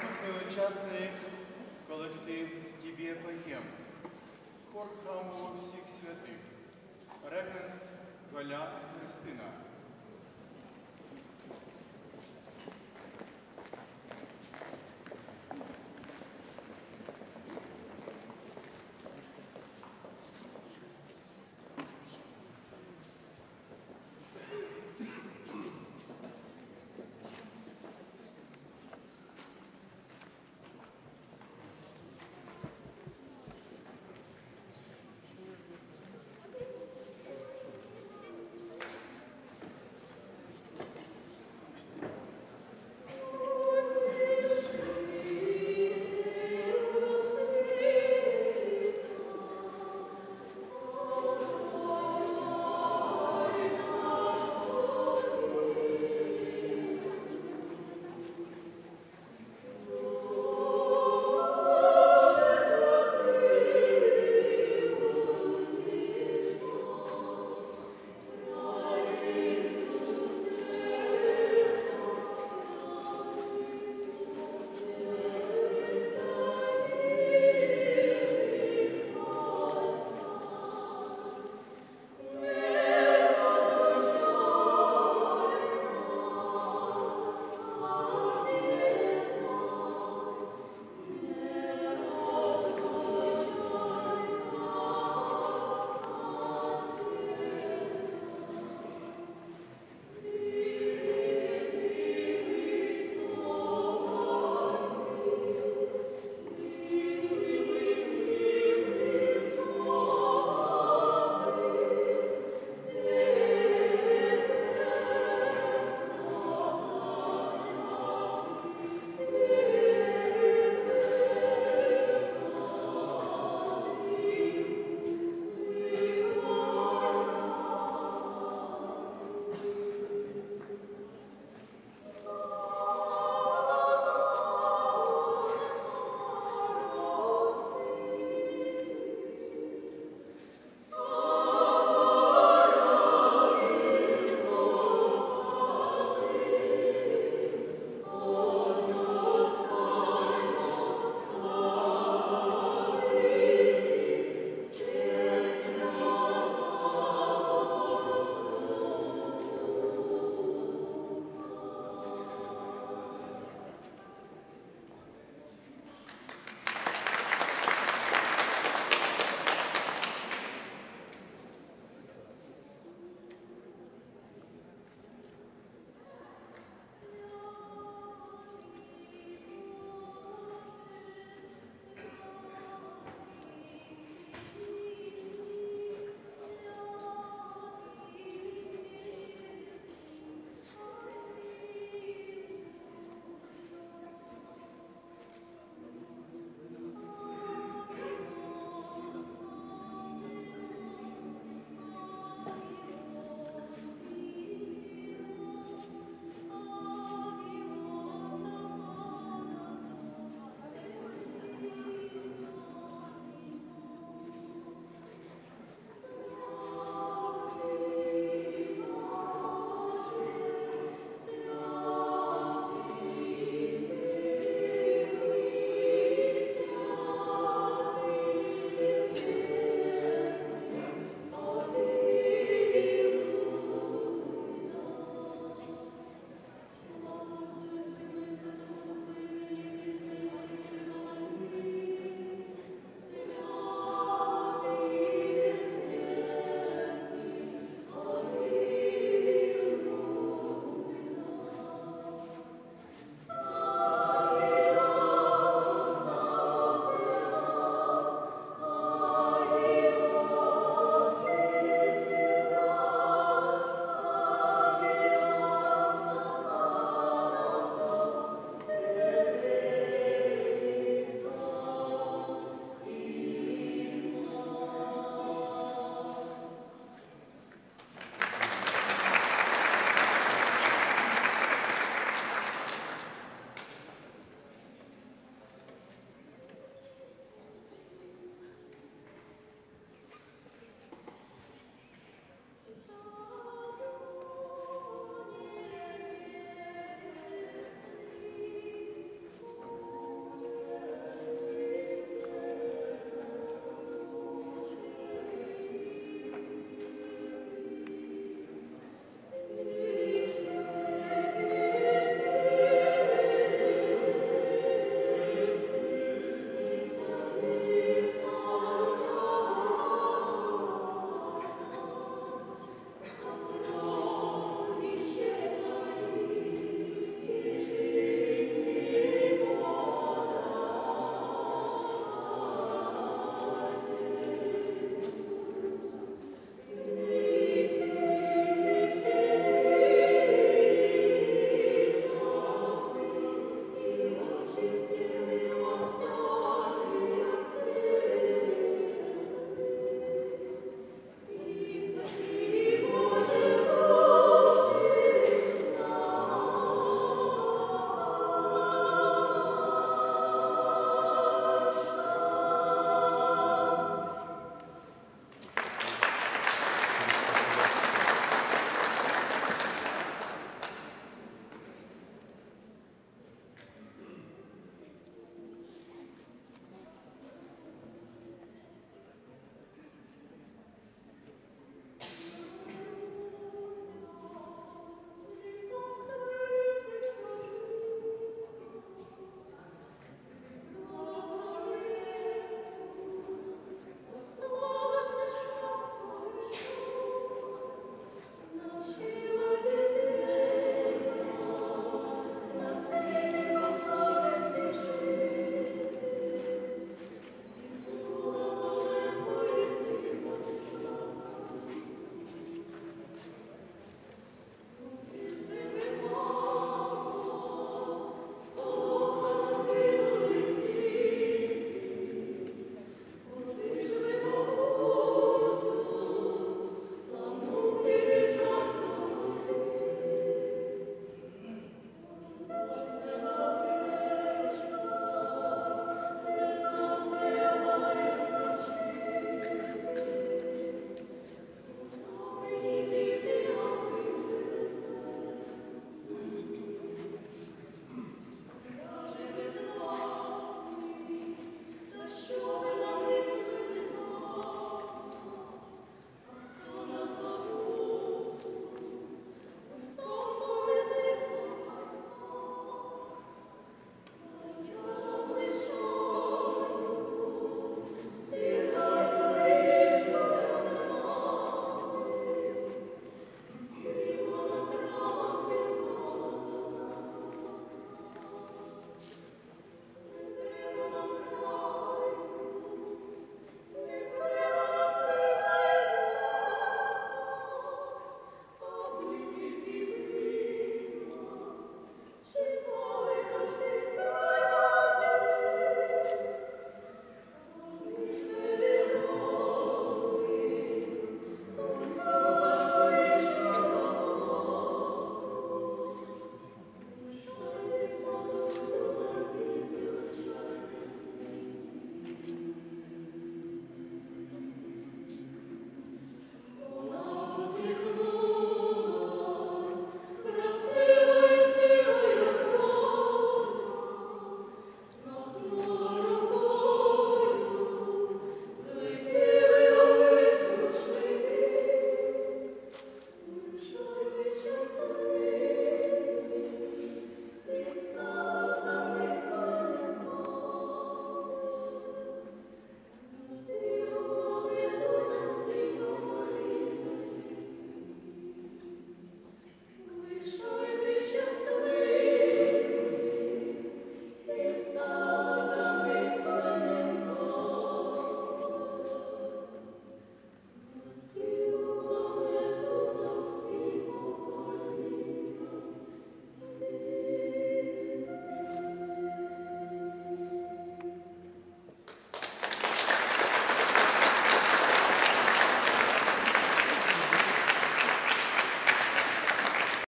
Наступний учасник колектив Тібія Поєм. Хор храму всіх святих. Регент Галя Христина.